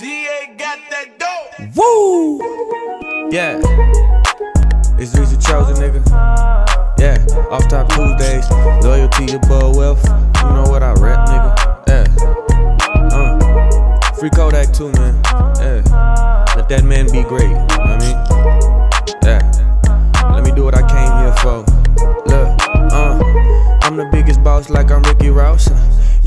DA got that dope. Woo! Yeah. It's Dreez chosen, nigga. Yeah. Off top Tuesdays. Loyalty above wealth. You know what I rap, nigga. Yeah. Uh. Free Kodak too, man. Yeah. Let that man be great. You know I mean? Yeah. Let me do what I came here for. Look. Uh. I'm the biggest boss like I'm Ricky Ross.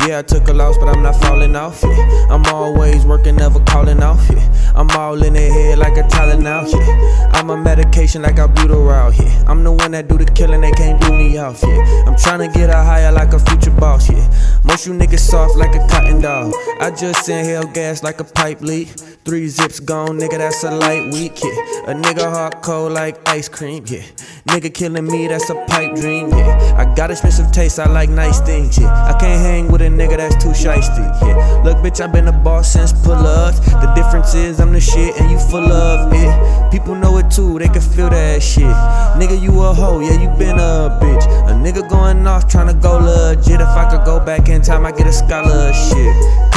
Yeah, I took a loss, but I'm not falling off it. I'm always working, never calling off it. I'm all in their head like a Tylenol, yeah. I'm a medication like albuterol, yeah. I'm the one that do the killing, they can't do me off, yeah. I'm trying to get a higher like a future boss, yeah. Most you niggas soft like a cotton dog. I just inhale gas like a pipe leak. Three zips gone, nigga, that's a light week, yeah. A nigga hard cold like ice cream, yeah. Nigga killing me, that's a pipe dream, yeah. I got expensive taste, I like nice things, yeah. I can't hang with a nigga that's too shisty, yeah. Look, bitch, i been a boss since pull ups. The difference is I'm the shit and you full of it. People know it too, they can feel that shit. Nigga, you a hoe, yeah, you been a bitch. A nigga going off trying to go legit. If I could go back in time, I get a scholar of shit.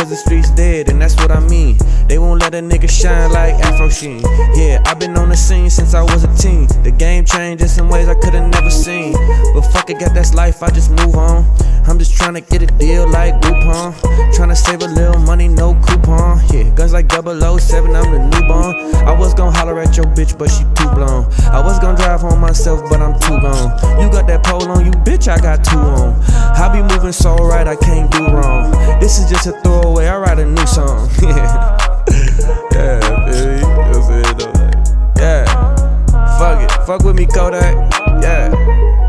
Cause the streets dead, and that's what I mean. They won't let a nigga shine like Afro Sheen. Yeah, I've been on the scene since I was a teen. The game changed in some ways I could've never seen. But fuck it, got that's life, I just move on. I'm just trying to get a deal like Groupon. Trying to save a little money, no coupon. Yeah, guns like 007, I'm the newborn. I was gonna holler at your bitch, but she too blown. I was gonna drive home myself, but I'm too gone. You got that pole on you, bitch, I got two on. Rapping so right, I can't do wrong. This is just a throwaway, I write a new song. yeah, baby. Yeah, fuck it. Fuck with me, Kodak. Yeah.